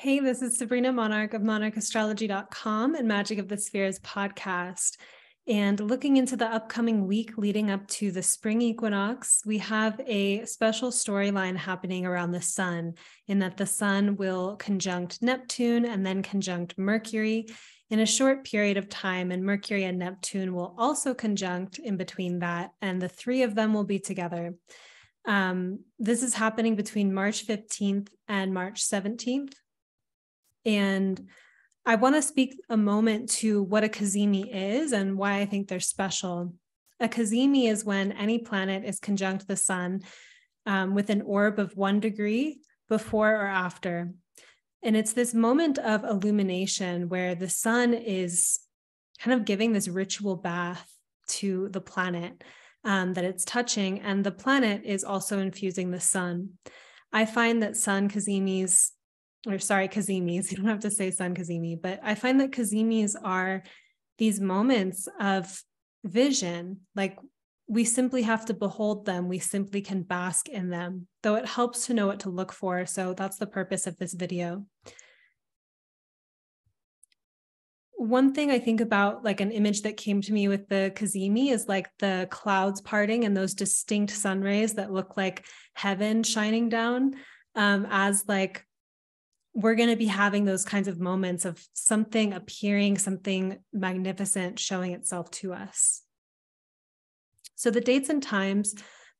Hey, this is Sabrina Monarch of monarchastrology.com and Magic of the Spheres podcast. And looking into the upcoming week leading up to the spring equinox, we have a special storyline happening around the sun, in that the sun will conjunct Neptune and then conjunct Mercury in a short period of time. And Mercury and Neptune will also conjunct in between that, and the three of them will be together. Um, this is happening between March 15th and March 17th. And I want to speak a moment to what a cazimi is and why I think they're special. A cazimi is when any planet is conjunct the sun um, with an orb of one degree before or after. And it's this moment of illumination where the sun is kind of giving this ritual bath to the planet um, that it's touching, and the planet is also infusing the sun. I find that sun cazimis or sorry, Cazimis. You don't have to say sun Cazimi, but I find that Cazimis are these moments of vision. Like we simply have to behold them. We simply can bask in them, though it helps to know what to look for. So that's the purpose of this video. One thing I think about, like an image that came to me with the Cazimi, is like the clouds parting and those distinct sun rays that look like heaven shining down um, as like we're going to be having those kinds of moments of something appearing, something magnificent showing itself to us. So, the dates and times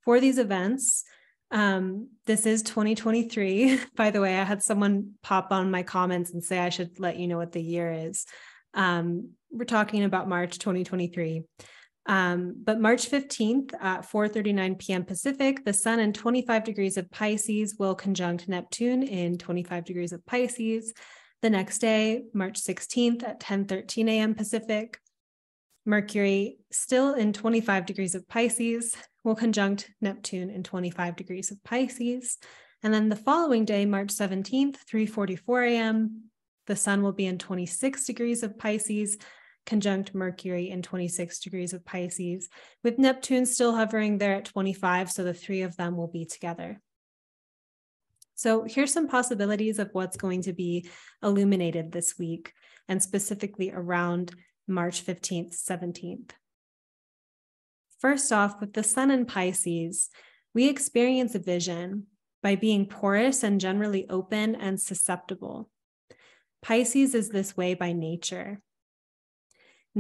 for these events um, this is 2023. By the way, I had someone pop on my comments and say I should let you know what the year is. Um, we're talking about March 2023. Um, but March 15th at 4:39 p.m. Pacific, the Sun in 25 degrees of Pisces will conjunct Neptune in 25 degrees of Pisces. The next day, March 16th at 10:13 a.m. Pacific, Mercury, still in 25 degrees of Pisces, will conjunct Neptune in 25 degrees of Pisces. And then the following day, March 17th, 3:44 a.m., the Sun will be in 26 degrees of Pisces conjunct Mercury in 26 degrees of Pisces, with Neptune still hovering there at 25. So the three of them will be together. So here's some possibilities of what's going to be illuminated this week, and specifically around March 15th, 17th. First off, with the sun in Pisces, we experience a vision by being porous and generally open and susceptible. Pisces is this way by nature.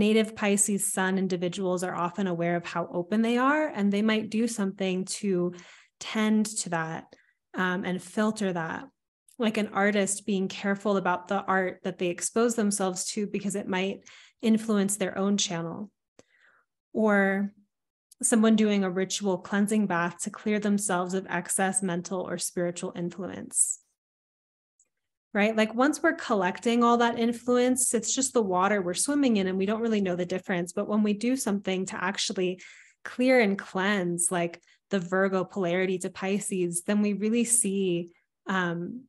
Native Pisces sun individuals are often aware of how open they are, and they might do something to tend to that um, and filter that. Like an artist being careful about the art that they expose themselves to because it might influence their own channel. Or someone doing a ritual cleansing bath to clear themselves of excess mental or spiritual influence right? Like once we're collecting all that influence, it's just the water we're swimming in and we don't really know the difference. But when we do something to actually clear and cleanse, like the Virgo polarity to Pisces, then we really see um,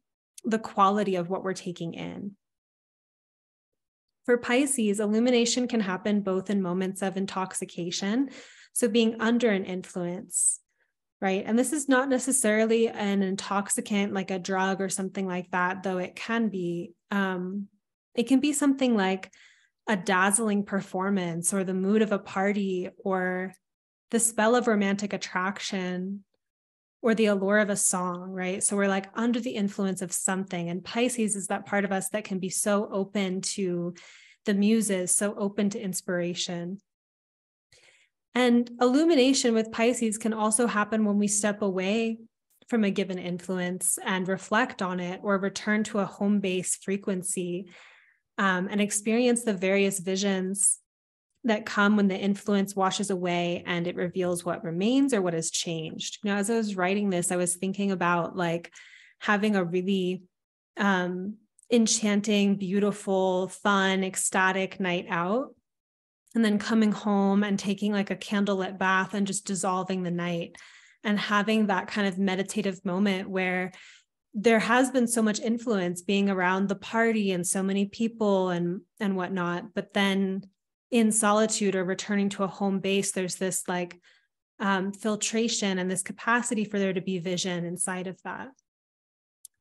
the quality of what we're taking in. For Pisces, illumination can happen both in moments of intoxication, so being under an influence, right? And this is not necessarily an intoxicant like a drug or something like that, though it can be. Um, it can be something like a dazzling performance or the mood of a party or the spell of romantic attraction or the allure of a song, right? So we're like under the influence of something. And Pisces is that part of us that can be so open to the muses, so open to inspiration. And illumination with Pisces can also happen when we step away from a given influence and reflect on it or return to a home base frequency um, and experience the various visions that come when the influence washes away and it reveals what remains or what has changed. You know, as I was writing this, I was thinking about like having a really um, enchanting, beautiful, fun, ecstatic night out and then coming home and taking like a candlelit bath and just dissolving the night and having that kind of meditative moment where there has been so much influence being around the party and so many people and and whatnot but then in solitude or returning to a home base there's this like um, filtration and this capacity for there to be vision inside of that.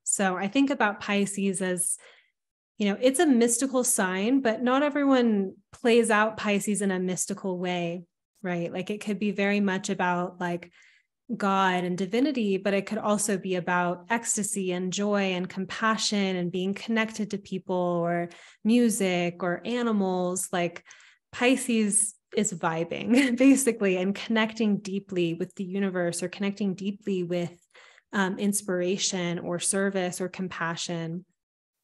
So I think about Pisces as, you know, it's a mystical sign, but not everyone plays out Pisces in a mystical way, right? Like it could be very much about like God and divinity, but it could also be about ecstasy and joy and compassion and being connected to people or music or animals. Like Pisces is vibing basically and connecting deeply with the universe or connecting deeply with um, inspiration or service or compassion.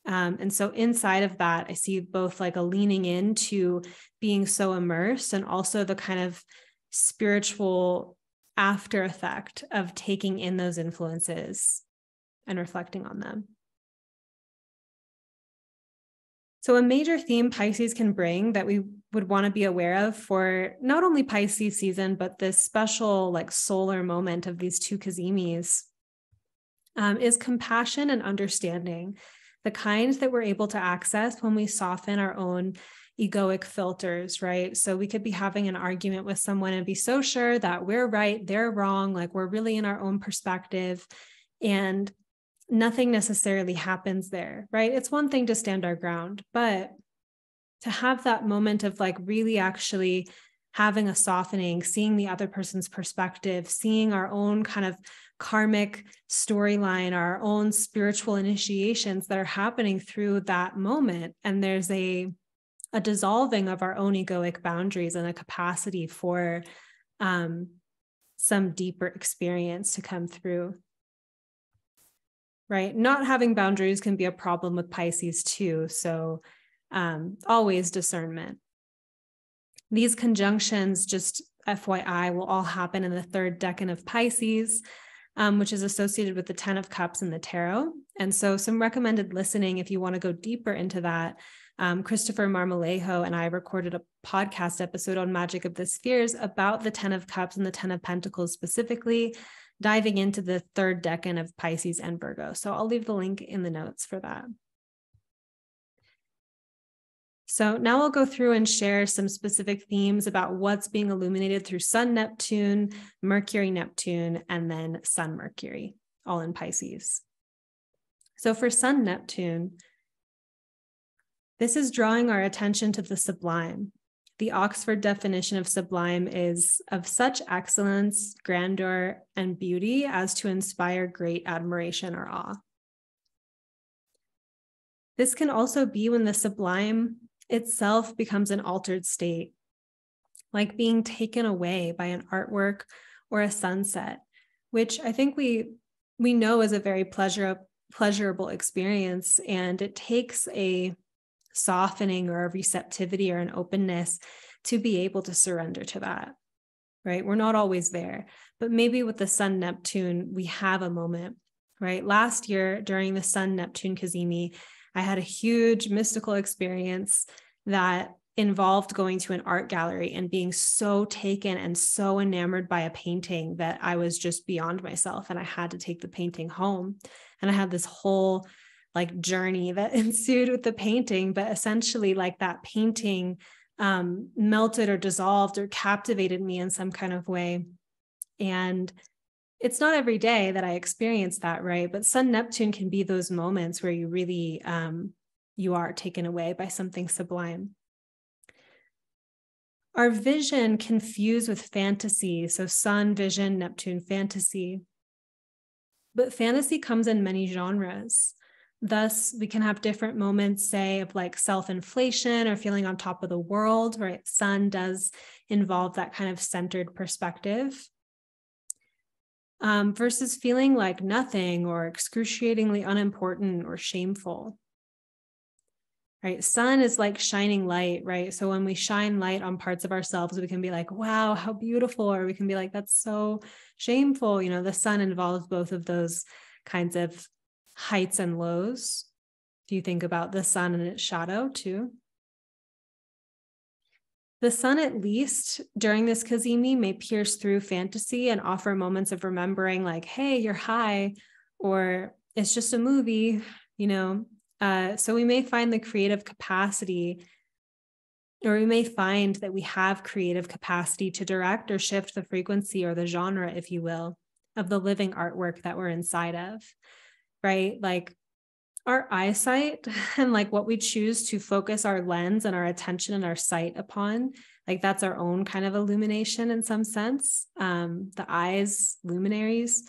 Um, and so inside of that, I see both like a leaning into being so immersed and also the kind of spiritual after effect of taking in those influences and reflecting on them. So, a major theme Pisces can bring that we would want to be aware of for not only Pisces season, but this special like solar moment of these two Cazimis um, is compassion and understanding, the kind that we're able to access when we soften our own egoic filters, right? So we could be having an argument with someone and be so sure that we're right, they're wrong, like we're really in our own perspective. And nothing necessarily happens there, right? It's one thing to stand our ground, but to have that moment of like really actually having a softening, seeing the other person's perspective, seeing our own kind of karmic storyline, our own spiritual initiations that are happening through that moment. And there's a a dissolving of our own egoic boundaries and a capacity for um, some deeper experience to come through right? Not having boundaries can be a problem with Pisces too. So, um, always discernment. These conjunctions, just FYI, will all happen in the third decan of Pisces, um, which is associated with the 10 of Cups in the tarot. And so, some recommended listening if you want to go deeper into that. Um, Christopher Marmolejo and I recorded a podcast episode on Magic of the Spheres about the 10 of Cups and the 10 of Pentacles specifically diving into the third decan of Pisces and Virgo. So I'll leave the link in the notes for that. So now I'll go through and share some specific themes about what's being illuminated through Sun Neptune, Mercury Neptune, and then Sun Mercury, all in Pisces. So for Sun Neptune, this is drawing our attention to the sublime, the Oxford definition of sublime is of such excellence, grandeur, and beauty as to inspire great admiration or awe. This can also be when the sublime itself becomes an altered state, like being taken away by an artwork or a sunset, which I think we we know is a very pleasure, pleasurable experience, and it takes a softening or a receptivity or an openness to be able to surrender to that. Right. We're not always there, but maybe with the Sun Neptune, we have a moment. Right. Last year during the Sun Neptune Cazimi, I had a huge mystical experience that involved going to an art gallery and being so taken and so enamored by a painting that I was just beyond myself and I had to take the painting home. And I had this whole like journey that ensued with the painting but essentially like that painting um, melted or dissolved or captivated me in some kind of way and it's not every day that i experience that right but sun neptune can be those moments where you really um, you are taken away by something sublime our vision can fuse with fantasy so sun vision neptune fantasy but fantasy comes in many genres Thus, we can have different moments, say, of like self inflation or feeling on top of the world, right? Sun does involve that kind of centered perspective. Um, versus feeling like nothing or excruciatingly unimportant or shameful. Right. Sun is like shining light, right? So when we shine light on parts of ourselves, we can be like, wow, how beautiful. Or we can be like, that's so shameful. You know, the sun involves both of those kinds of heights and lows. Do you think about the sun and its shadow too? The sun, at least during this Cazimi, may pierce through fantasy and offer moments of remembering, like, hey, you're high, or it's just a movie, you know. Uh, so we may find the creative capacity, or we may find that we have creative capacity to direct or shift the frequency or the genre, if you will, of the living artwork that we're inside of. right? Like our eyesight and like what we choose to focus our lens and our attention and our sight upon like that's our own kind of illumination in some sense um, the eyes luminaries.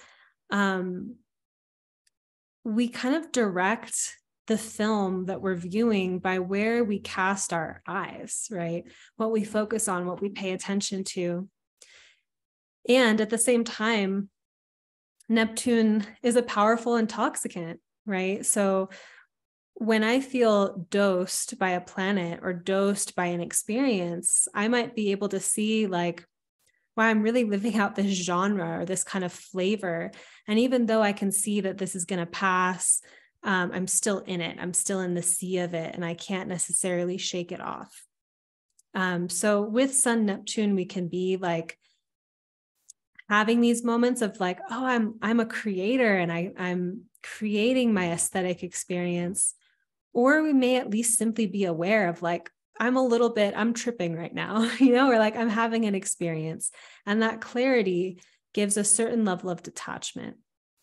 Um, we kind of direct the film that we're viewing by where we cast our eyes right? What we focus on what we pay attention to. And at the same time neptune is a powerful intoxicant right? So when I feel dosed by a planet or dosed by an experience, I might be able to see like, wow, I'm really living out this genre or this kind of flavor. And even though I can see that this is going to pass, um, I'm still in it. I'm still in the sea of it, and I can't necessarily shake it off. Um, so with Sun Neptune, we can be like having these moments of like, oh, I'm I'm a creator and I I'm creating my aesthetic experience. Or we may at least simply be aware of like, I'm a little bit, I'm tripping right now, you know, or like I'm having an experience. And that clarity gives a certain level of detachment.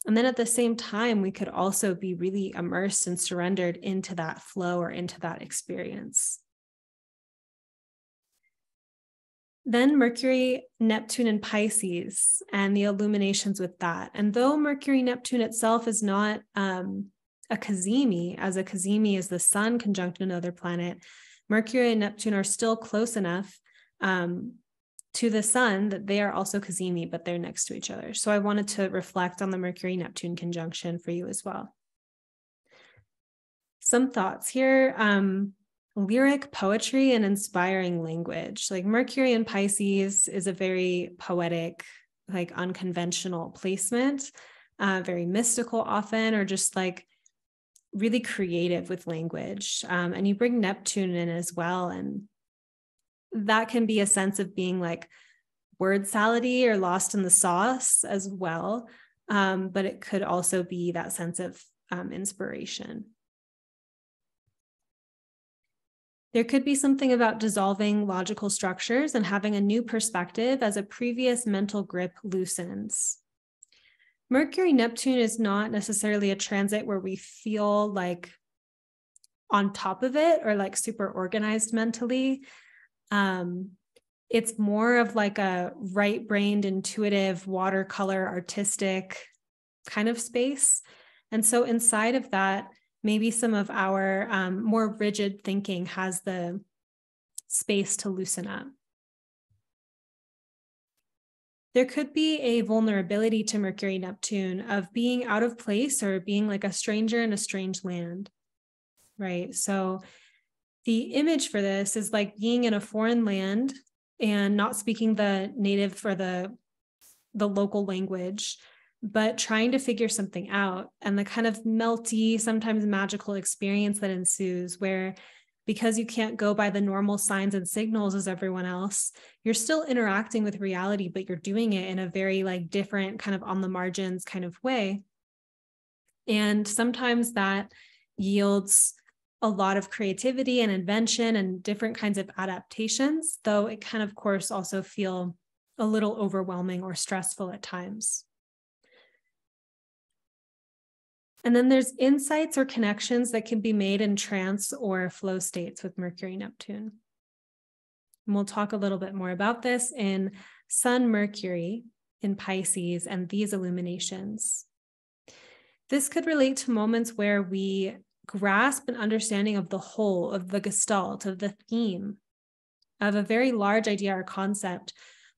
And then at the same time, we could also be really immersed and surrendered into that flow or into that experience. Then Mercury, Neptune, and Pisces, and the illuminations with that. And though Mercury, Neptune itself is not um, a cazimi, as a cazimi is the sun conjunct another planet, Mercury and Neptune are still close enough um, to the sun that they are also cazimi, but they're next to each other. So I wanted to reflect on the Mercury Neptune conjunction for you as well. Some thoughts here. Um, lyric poetry and inspiring language. Like Mercury in Pisces is a very poetic, like unconventional placement, uh, very mystical often, or just like really creative with language. Um, and you bring Neptune in as well. And that can be a sense of being like word salady or lost in the sauce as well. Um, but it could also be that sense of um, inspiration. There could be something about dissolving logical structures and having a new perspective as a previous mental grip loosens. Mercury Neptune is not necessarily a transit where we feel like on top of it or like super organized mentally. Um, it's more of like a right brained, intuitive, watercolor, artistic kind of space. And so inside of that, maybe some of our um, more rigid thinking has the space to loosen up. There could be a vulnerability to Mercury Neptune of being out of place or being like a stranger in a strange land, right? So the image for this is like being in a foreign land and not speaking the native or the the local language but trying to figure something out and the kind of melty, sometimes magical experience that ensues, where because you can't go by the normal signs and signals as everyone else, you're still interacting with reality, but you're doing it in a very like different, kind of on the margins kind of way. And sometimes that yields a lot of creativity and invention and different kinds of adaptations, though it can, of course, also feel a little overwhelming or stressful at times. And then there's insights or connections that can be made in trance or flow states with Mercury Neptune. And we'll talk a little bit more about this in Sun Mercury in Pisces and these illuminations. This could relate to moments where we grasp an understanding of the whole, of the gestalt, of the theme, of a very large idea or concept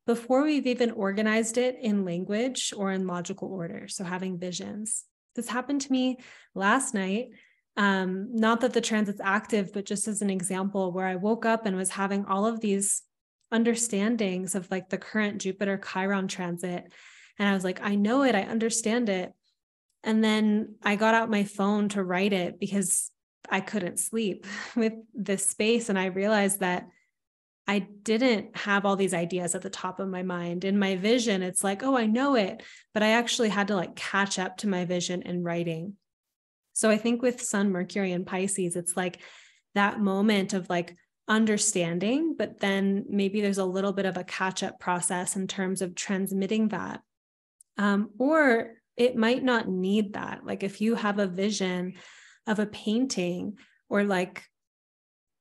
before we've even organized it in language or in logical order. So having visions. This happened to me last night. Um, not that the transit's active, but just as an example, where I woke up and was having all of these understandings of like the current Jupiter Chiron transit. And I was like, I know it, I understand it. And then I got out my phone to write it because I couldn't sleep with this space. And I realized that I didn't have all these ideas at the top of my mind. In my vision, it's like, oh, I know it, but I actually had to like catch up to my vision in writing. So I think with Sun, Mercury, and Pisces, it's like that moment of like understanding, but then maybe there's a little bit of a catch up process in terms of transmitting that. Um, or it might not need that. Like if you have a vision of a painting or like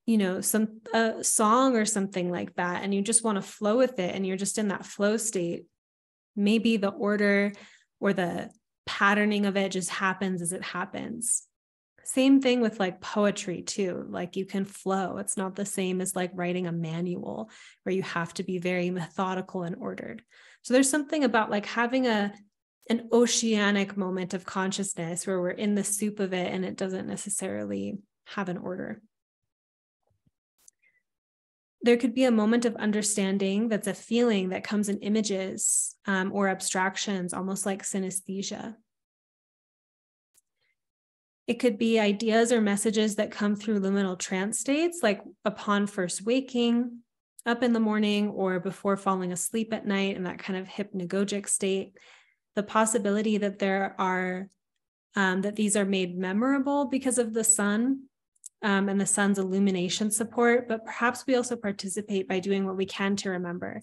you know some a song or something like that and you just want to flow with it and you're just in that flow state maybe the order or the patterning of it just happens as it happens. Same thing with like poetry too like you can flow it's not the same as like writing a manual where you have to be very methodical and ordered. So there's something about like having a an oceanic moment of consciousness where we're in the soup of it and it doesn't necessarily have an order there could be a moment of understanding that's a feeling that comes in images um, or abstractions, almost like synesthesia. It could be ideas or messages that come through liminal trance states, like upon first waking, up in the morning, or before falling asleep at night in that kind of hypnagogic state. The possibility that there are, um, that these are made memorable because of the sun um, and the sun's illumination support, but perhaps we also participate by doing what we can to remember,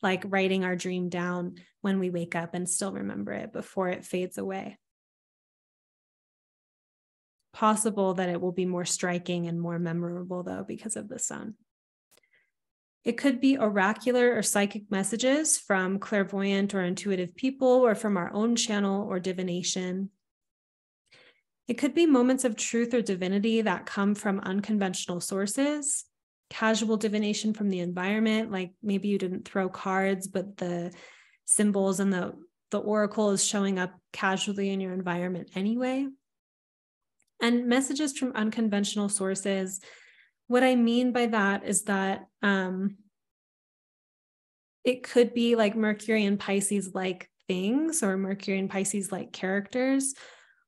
like writing our dream down when we wake up and still remember it before it fades away. Possible that it will be more striking and more memorable, though, because of the sun. It could be oracular or psychic messages from clairvoyant or intuitive people or from our own channel or divination. It could be moments of truth or divinity that come from unconventional sources, casual divination from the environment, like maybe you didn't throw cards, but the symbols and the, the oracle is showing up casually in your environment anyway. And messages from unconventional sources. What I mean by that is that um, it could be like Mercury and Pisces like things or Mercury and Pisces like characters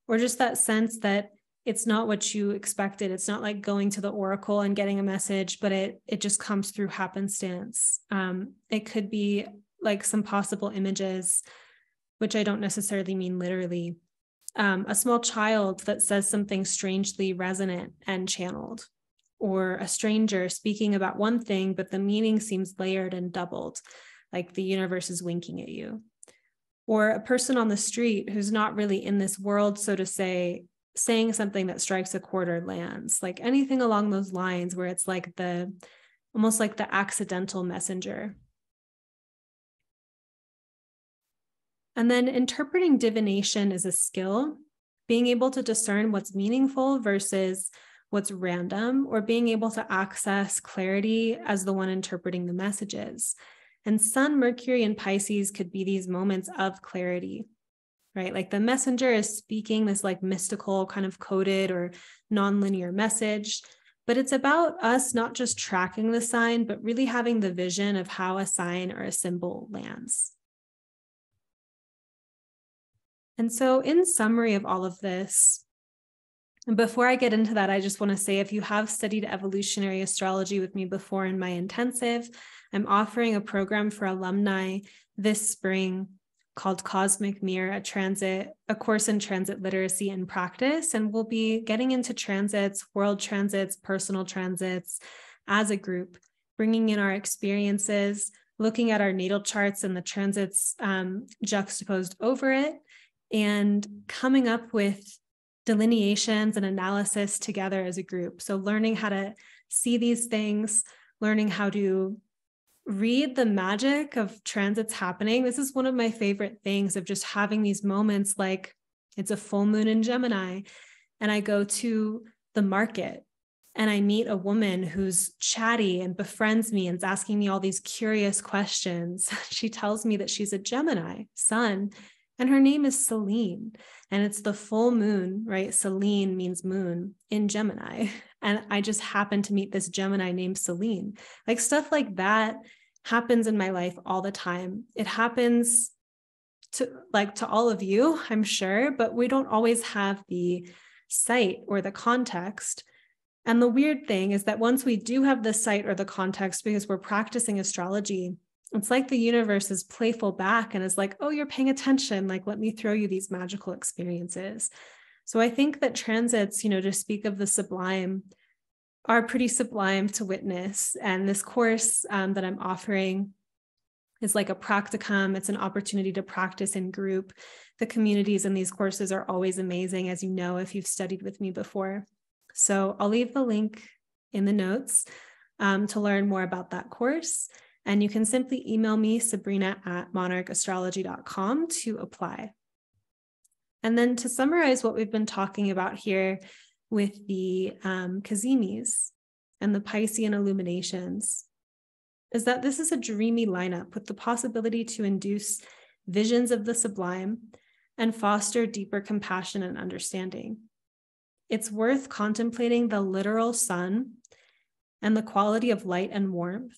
or just that sense that it's not what you expected. It's not like going to the oracle and getting a message but it it just comes through happenstance. Um, it could be like some possible images which i don't necessarily mean literally. Um, a small child that says something strangely resonant and channeled or a stranger speaking about one thing but the meaning seems layered and doubled like the universe is winking at you or a person on the street who's not really in this world, so to say, saying something that strikes a quarter lands, like anything along those lines where it's like the almost like the accidental messenger. And then interpreting divination is a skill, being able to discern what's meaningful versus what's random, or being able to access clarity as the one interpreting the messages. And Sun, Mercury, and Pisces could be these moments of clarity, right? Like the messenger is speaking this like mystical, kind of coded or nonlinear message. But it's about us not just tracking the sign, but really having the vision of how a sign or a symbol lands. And so, in summary of all of this, and before I get into that, I just want to say if you have studied evolutionary astrology with me before in my intensive, I'm offering a program for alumni this spring called Cosmic Mirror, a transit, a course in transit literacy and practice. And we'll be getting into transits, world transits, personal transits as a group, bringing in our experiences, looking at our natal charts and the transits um, juxtaposed over it, and coming up with delineations and analysis together as a group. So, learning how to see these things, learning how to read the magic of transits happening. This is one of my favorite things of just having these moments like it's a full moon in Gemini, and I go to the market and I meet a woman who's chatty and befriends me and is asking me all these curious questions. She tells me that she's a Gemini sun and her name is Celine. And it's the full moon, right? Celine means moon in Gemini. And I just happened to meet this Gemini named Celine. Like stuff like that happens in my life all the time. It happens to like to all of you, I'm sure, but we don't always have the sight or the context. And the weird thing is that once we do have the sight or the context because we're practicing astrology, it's like the universe is playful back and is like, oh, you're paying attention. Like, let me throw you these magical experiences. So I think that transits, you know, to speak of the sublime, are pretty sublime to witness. And this course um, that I'm offering is like a practicum. It's an opportunity to practice in group. The communities in these courses are always amazing, as you know, if you've studied with me before. So I'll leave the link in the notes um, to learn more about that course. And you can simply email me, Sabrina at monarchastrology.com to apply. And then to summarize what we've been talking about here with the um, Cazimis and the Piscean illuminations, is that this is a dreamy lineup with the possibility to induce visions of the sublime and foster deeper compassion and understanding. It's worth contemplating the literal sun and the quality of light and warmth,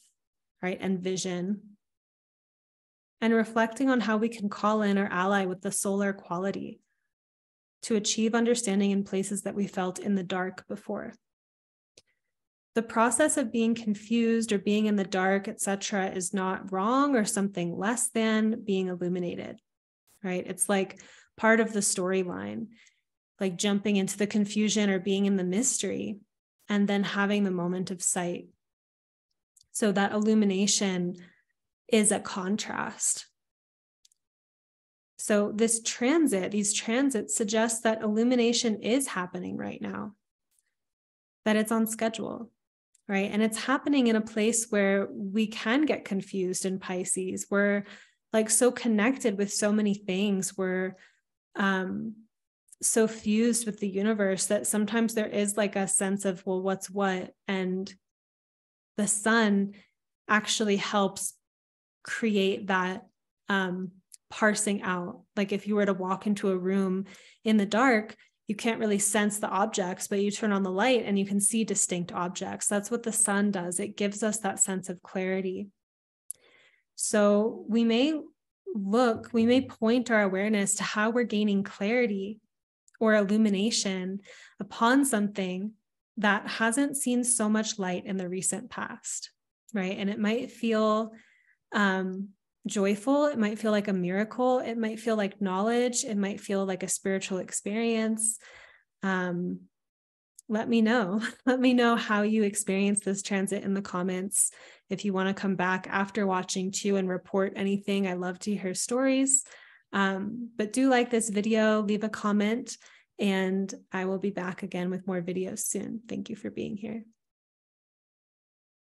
right, and vision, and reflecting on how we can call in or ally with the solar quality to achieve understanding in places that we felt in the dark before the process of being confused or being in the dark, etc., is not wrong or something less than being illuminated, right? It's like part of the storyline, like jumping into the confusion or being in the mystery and then having the moment of sight. So that illumination is a contrast. So, this transit, these transits suggest that illumination is happening right now, that it's on schedule right? And it's happening in a place where we can get confused in Pisces. We're like so connected with so many things. We're um, so fused with the universe that sometimes there is like a sense of, well, what's what? And the sun actually helps create that um, parsing out. Like if you were to walk into a room in the dark, you can't really sense the objects, but you turn on the light and you can see distinct objects. That's what the sun does. It gives us that sense of clarity. So we may look, we may point our awareness to how we're gaining clarity or illumination upon something that hasn't seen so much light in the recent past, right? And it might feel um, joyful. It might feel like a miracle. It might feel like knowledge. It might feel like a spiritual experience. Um, let me know. Let me know how you experience this transit in the comments. If you want to come back after watching too and report anything, I love to hear stories. Um, but do like this video, leave a comment, and I will be back again with more videos soon. Thank you for being here.